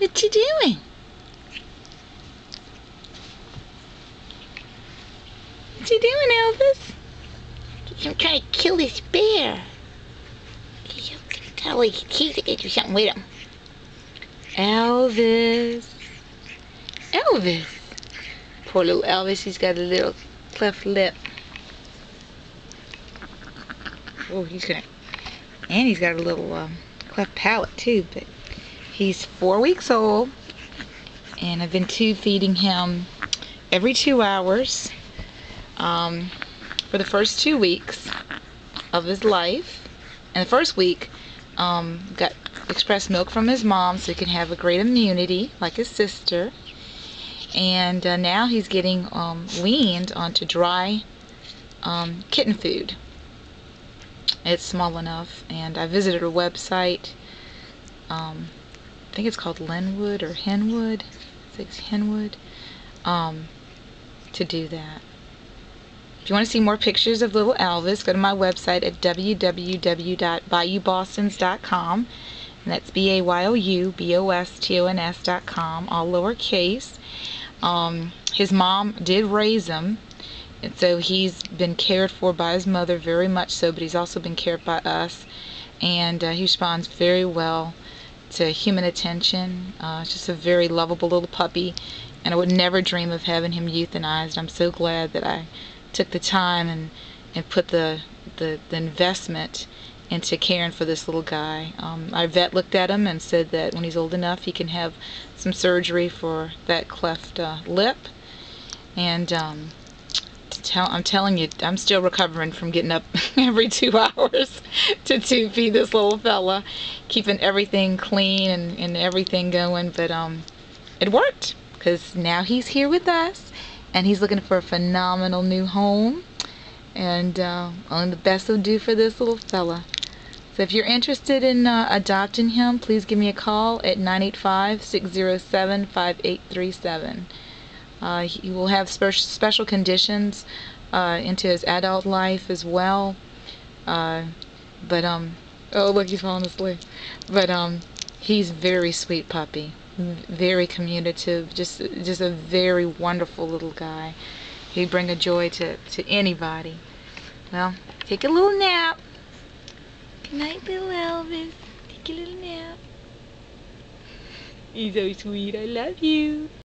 What you doing? What you doing, Elvis? I'm trying to kill this bear. You can tell he's to get you something with him. Elvis. Elvis. Poor little Elvis, he's got a little cleft lip. Oh, he's gonna... And he's got a little um, cleft palate too, but he's four weeks old. And I've been tube feeding him every two hours um, for the first two weeks of his life. And the first week, um, got express milk from his mom so he can have a great immunity like his sister and uh, now he's getting um, weaned onto dry um, kitten food. It's small enough, and I visited a website. Um, I think it's called Lenwood or Hennwood. I think it's Hennwood. Um, to do that. If you want to see more pictures of little Elvis, go to my website at www.bayoubostons.com. And that's B-A-Y-O-U-B-O-S-T-O-N-S.com, all lowercase. Um, his mom did raise him, and so he's been cared for by his mother very much so, but he's also been cared by us, and uh, he responds very well to human attention. Uh, just a very lovable little puppy, and I would never dream of having him euthanized. I'm so glad that I took the time and, and put the, the, the investment into caring for this little guy. Um, our vet looked at him and said that when he's old enough he can have some surgery for that cleft uh, lip and um, tell, I'm telling you I'm still recovering from getting up every two hours to tube feed this little fella keeping everything clean and, and everything going but um, it worked because now he's here with us and he's looking for a phenomenal new home and uh, only the best will do for this little fella. So if you're interested in uh, adopting him, please give me a call at 985-607-5837. Uh, he will have spe special conditions uh, into his adult life as well. Uh, but, um, oh look, he's falling asleep. But, um, he's very sweet puppy. Very communicative, just just a very wonderful little guy. He'd bring a joy to, to anybody. Well, take a little nap. Good night, little Elvis. Take a little nap. He's so sweet. I love you.